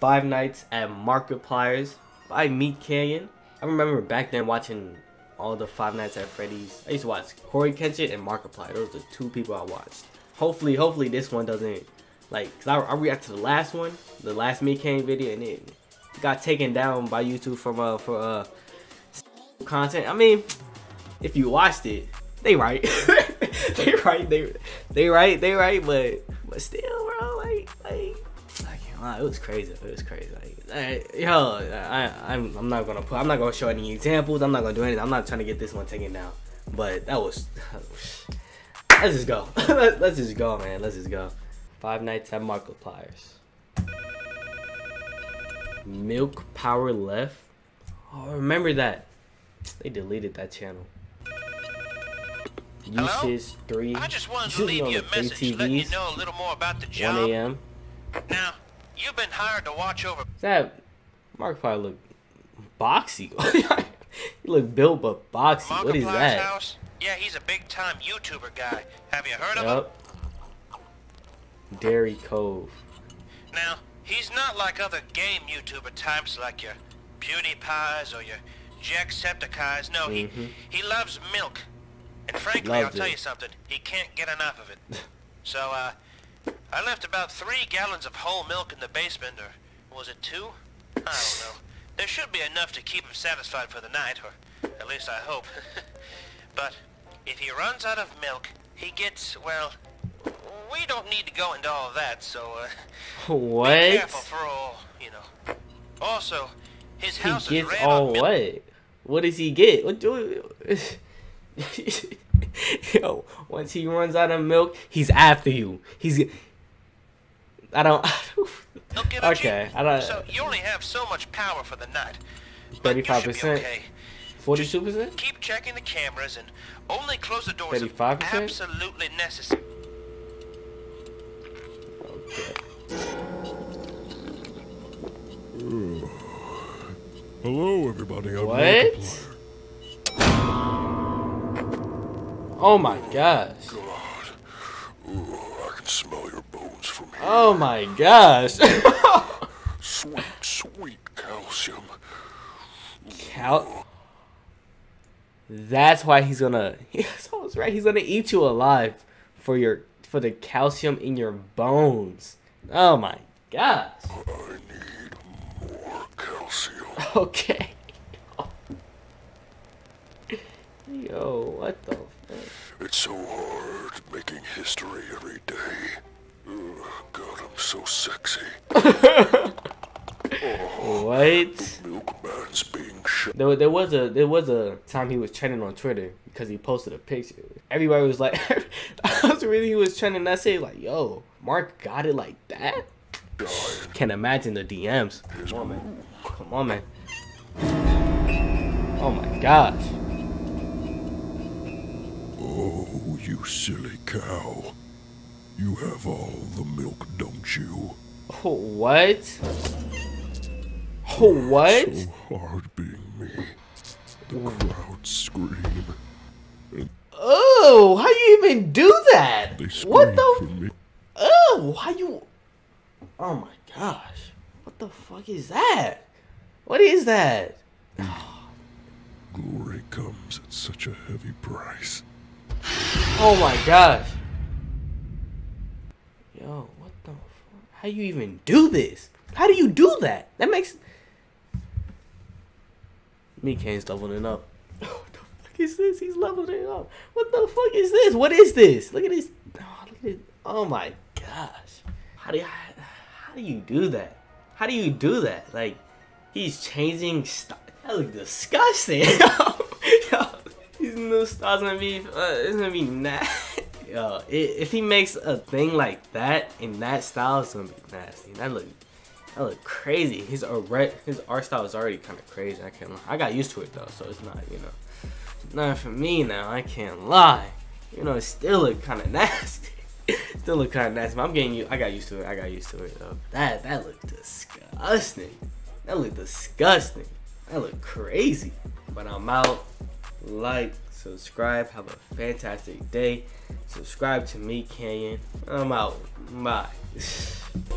Five Nights at Markipliers by MeatCanyon. I remember back then watching all the Five Nights at Freddy's. I used to watch CoryxKenshin and Markiplier. Those are the two people I watched. Hopefully, hopefully this one doesn't like. Cause I, I reacted to the last one, the last MeatCanyon video, and it got taken down by YouTube from uh for uh content. I mean, if you watched it, they right. they right. They they right. They right. But but still, bro, like like Wow, it was crazy. It was crazy. Like, I, yo, I, I'm, I'm not gonna put, I'm not gonna show any examples. I'm not gonna do anything. I'm not trying to get this one taken down. But that was, let's just go. let's just go, man. Let's just go. Five Nights at Markiplier's. Milk Power Left. Oh, remember that. They deleted that channel. Uses three. I just wanted to leave you a message letting you know a little more about the job. 1 a.m. Now, You've been hired to watch over. That Markiplier look boxy. he look built but boxy. Markiplier's what is that? House? Yeah, he's a big time YouTuber guy. Have you heard yep. of him? Dairy Cove. Now, he's not like other game YouTuber types like your PewDiePies or your Jacksepticeyes. No, mm -hmm. he mm-hmm. he loves milk. And frankly, I'll tell you something. He can't get enough of it. so, uh, I left about three gallons of whole milk in the basement, or was it two? I don't know. There should be enough to keep him satisfied for the night, or at least I hope. but if he runs out of milk, he gets, well, we don't need to go into all that, so, uh, what? be careful for all, you know. Also, his house he gets is all what? What does he get? What do? Yo, once he runs out of milk, he's after you. He's. I don't. okay, I don't. So you only have so much power for the night. Thirty-five percent. Forty-two percent. Keep checking the cameras and only close the doors. Thirty-five percent. Absolutely necessary. Okay. Hello, everybody. I'm what? Oh my gosh. God. Ooh, I can smell your bones from here. Oh my gosh. sweet, sweet calcium. Cal. That's why he's gonna. That's right. He's gonna eat you alive for your for the calcium in your bones. Oh my gosh. I need more calcium. Okay. Yo, what the it's so hard making history every day. Oh, God, I'm so sexy. oh, what? milkman's being shot. There, there was a there was a time he was trending on Twitter because he posted a picture. Everybody was like, I was really he was trending that say like, yo, Mark got it like that. Can't imagine the DMs. Come on, man. Come on, man. Oh my gosh. Oh, you silly cow. You have all the milk, don't you? Oh, what? Oh, what? So hard being me. The crowd scream. Oh, how you even do that? They scream what the? Oh, how you? Oh my gosh! What the fuck is that? What is that? Glory comes at such a heavy price. Oh my gosh. Yo, what the fuck? How you even do this? How do you do that? That makes me can't leveling up. What the fuck is this? He's leveling up. What the fuck is this? What is this? Look at this. Oh, look at this. Oh my gosh. How do you how do you do that? How do you do that? Like he's changing stuff. That looks disgusting. Yo, These new styles gonna be, uh, it's gonna be nasty. Uh, Yo, if he makes a thing like that in that style, it's gonna be nasty. That look, that look crazy. His art, his art style is already kind of crazy. I can't. I got used to it though, so it's not, you know, not for me now. I can't lie. You know, it still look kind of nasty. still look kind of nasty. But I'm getting you. I got used to it. I got used to it though. That that looked disgusting. That looked disgusting. That looked crazy. But I'm out like, subscribe. Have a fantastic day. Subscribe to me, Canyon. I'm out. Bye.